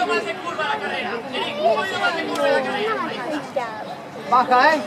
poquito más de curva la carrera. Eric, un poquito más de curva la carrera. Baja, ¿eh?